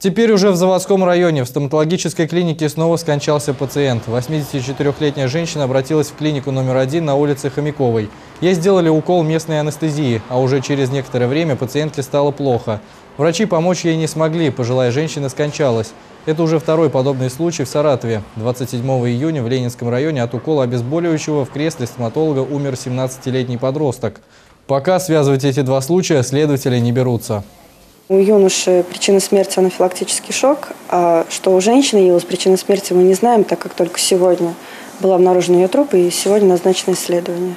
Теперь уже в заводском районе в стоматологической клинике снова скончался пациент. 84-летняя женщина обратилась в клинику номер один на улице Хомяковой. Ей сделали укол местной анестезии, а уже через некоторое время пациентке стало плохо. Врачи помочь ей не смогли, пожилая женщина скончалась. Это уже второй подобный случай в Саратове. 27 июня в Ленинском районе от укола обезболивающего в кресле стоматолога умер 17-летний подросток. Пока связывать эти два случая следователи не берутся. У юноши причина смерти анафилактический шок, а что у женщины явилась причина смерти мы не знаем, так как только сегодня был обнаружен ее труп и сегодня назначено исследование.